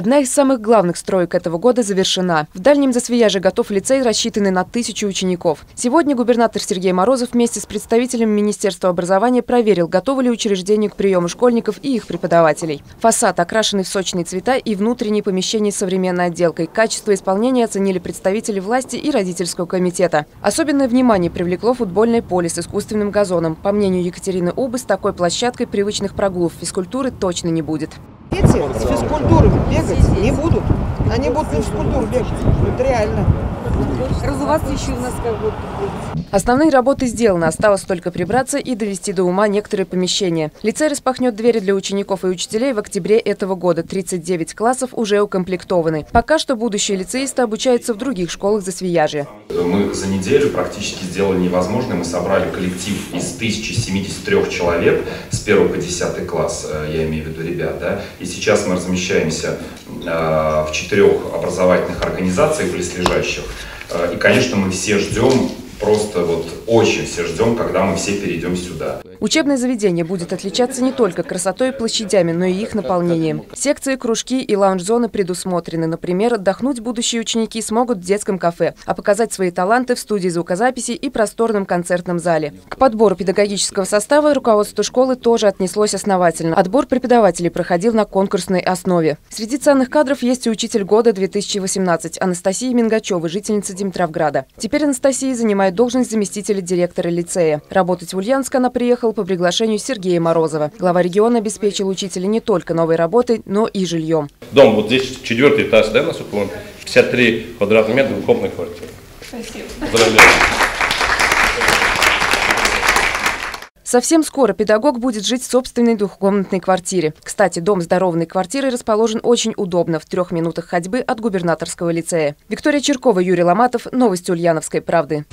Одна из самых главных строек этого года завершена. В Дальнем Засвияже готов лицей, рассчитанный на тысячу учеников. Сегодня губернатор Сергей Морозов вместе с представителем Министерства образования проверил, готовы ли учреждения к приему школьников и их преподавателей. Фасад окрашенный в сочные цвета и внутренние помещения с современной отделкой. Качество исполнения оценили представители власти и родительского комитета. Особенное внимание привлекло футбольное поле с искусственным газоном. По мнению Екатерины Убы, с такой площадкой привычных прогулов физкультуры точно не будет. Дети с физкультуры бегать не будут. Они будут на физкультуру бегать. Это реально. Разуваться еще у нас как будто. Основные работы сделаны, осталось только прибраться и довести до ума некоторые помещения. Лицей распахнет двери для учеников и учителей в октябре этого года. 39 классов уже укомплектованы. Пока что будущие лицеисты обучаются в других школах за Свияжья. Мы за неделю практически сделали невозможное. Мы собрали коллектив из 1073 человек с 1 по 10 класс, э, я имею в виду ребят. Да? И сейчас мы размещаемся э, в четырех образовательных организациях близлежащих. Э, и, конечно, мы все ждем просто вот очень все ждем, когда мы все перейдем сюда. Учебное заведение будет отличаться не только красотой и площадями, но и их наполнением. Секции, кружки и лаунж-зоны предусмотрены. Например, отдохнуть будущие ученики смогут в детском кафе, а показать свои таланты в студии звукозаписи и просторном концертном зале. К подбору педагогического состава руководство школы тоже отнеслось основательно. Отбор преподавателей проходил на конкурсной основе. Среди ценных кадров есть и учитель года 2018 Анастасия Мингачева, жительница Димитровграда. Теперь Анастасия занимает должность заместителя директора лицея. Работать в Ульяновск она приехала по приглашению Сергея Морозова. Глава региона обеспечил учителя не только новой работой, но и жильем. Дом, вот здесь четвертый этаж, да, насколько он? 53 квадратных метра, двухкомнатная квартира. Спасибо. Поздравляю. Совсем скоро педагог будет жить в собственной двухкомнатной квартире. Кстати, дом здоровной квартиры расположен очень удобно, в трех минутах ходьбы от губернаторского лицея. Виктория Черкова, Юрий Ломатов. Новости Ульяновской правды.